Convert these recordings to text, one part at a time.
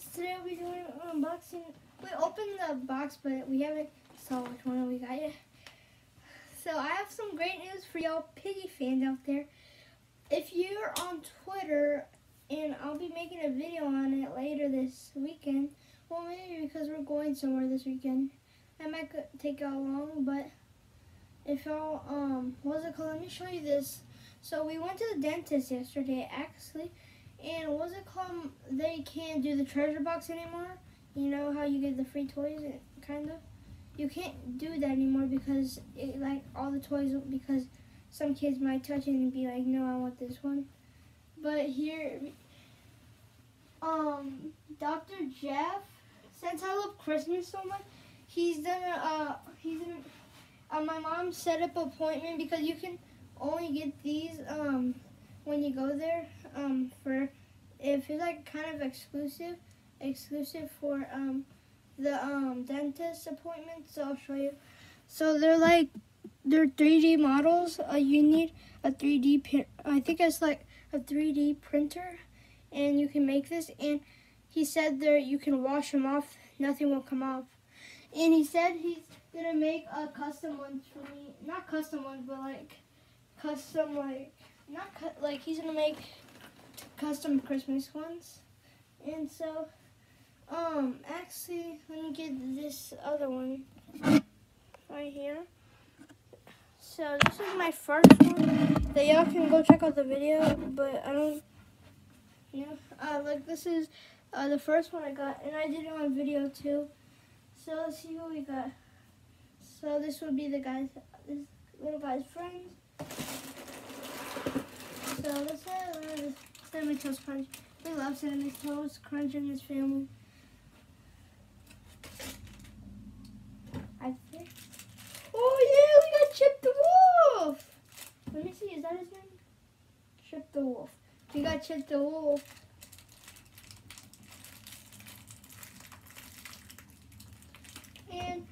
guys, today we'll be doing an unboxing. We opened the box, but we haven't saw which one we got yet. So I have some great news for y'all piggy fans out there. If you're on Twitter, and I'll be making a video on it later this weekend, well maybe because we're going somewhere this weekend. I might take y'all along, but if y'all, um, what's it called? Let me show you this. So we went to the dentist yesterday, actually, and was it called? They can't do the treasure box anymore. You know how you get the free toys, kind of. You can't do that anymore because it, like all the toys because some kids might touch it and be like, no, I want this one. But here, um, Dr. Jeff, since I love Christmas so much, he's done a, uh, he's in, uh, my mom set up appointment because you can only get these um, when you go there um, for if it's like kind of exclusive exclusive for um, the um, dentist appointments so I'll show you. So they're like they're 3D models. Uh, you need a 3D I think it's like a 3D printer and you can make this and he said there you can wash them off nothing will come off. And he said he's gonna make a custom ones for me not custom ones but like custom like not cut like he's gonna make custom Christmas ones. And so um actually let me get this other one right here. So this is my first one that y'all can go check out the video, but I don't you know uh like this is uh, the first one I got and I did it on video too. So let's see what we got. So this would be the guy's this little guy's friend. So this is Cinnamon Toast Crunch. We love Cinnamon Toast Crunch in this family. I think. Oh yeah, we got Chip the Wolf. Let me see, is that his name? Chip the Wolf. We got Chip the Wolf. And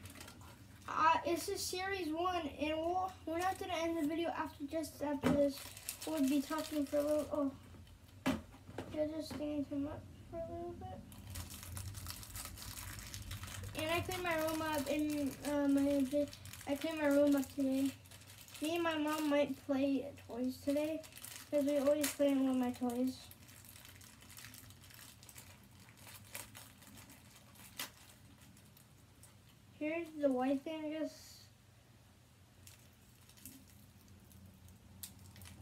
uh, it's a series one, and we'll, we're not gonna end the video after just after this We'll be talking for a little. Oh, you're just standing him up for a little bit. And I cleaned my room up in uh, my. I cleaned my room up today. Me and my mom might play toys today because we always play with my toys. Here's the white thing, I guess.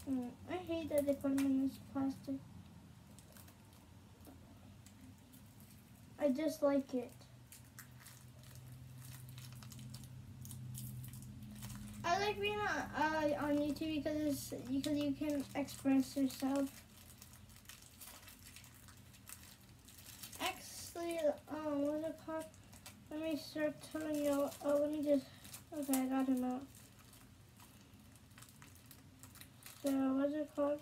Mm, I hate that they put them in this plastic. I just like it. I like being uh, uh, on YouTube because because you can express yourself. Actually, um, what's it called? Let me start telling you. Oh, let me just. Okay, I got him out. So, what's it called?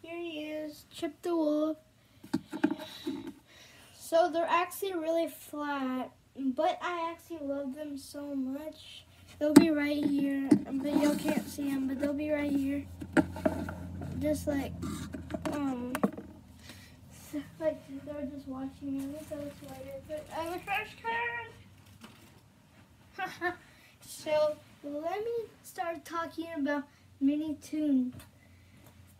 Here he is, Chip the Wolf. So, they're actually really flat, but I actually love them so much. They'll be right here, but y'all can't see them, but they'll be right here. Just like, um, like they're just watching me. Look I'm a fresh turn. so, let me start talking about Mini Toon.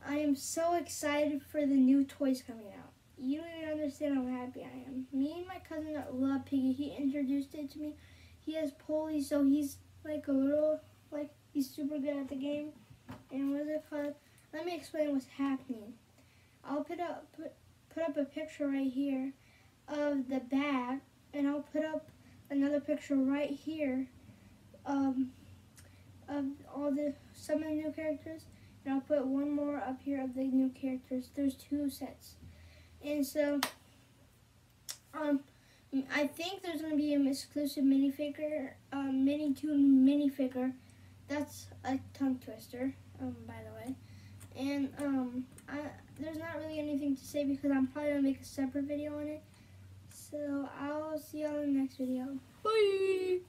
I am so excited for the new toys coming out. You don't even understand how happy I am. Me and my cousin love Piggy. He introduced it to me. He has Polly, so he's like a little, like, he's super good at the game. And what is it called? Let me explain what's happening. I'll put up, put, put up a picture right here of the bag, and I'll put up another picture right here um, of all the, some of the new characters. And I'll put one more up here of the new characters. There's two sets. And so, um, I think there's going to be an exclusive minifigure, um, Mini Toon minifigure. That's a tongue twister, um, by the way. And, um, I, there's not really anything to say because I'm probably going to make a separate video on it. So, I'll see y'all in the next video. Bye!